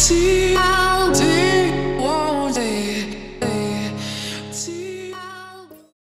see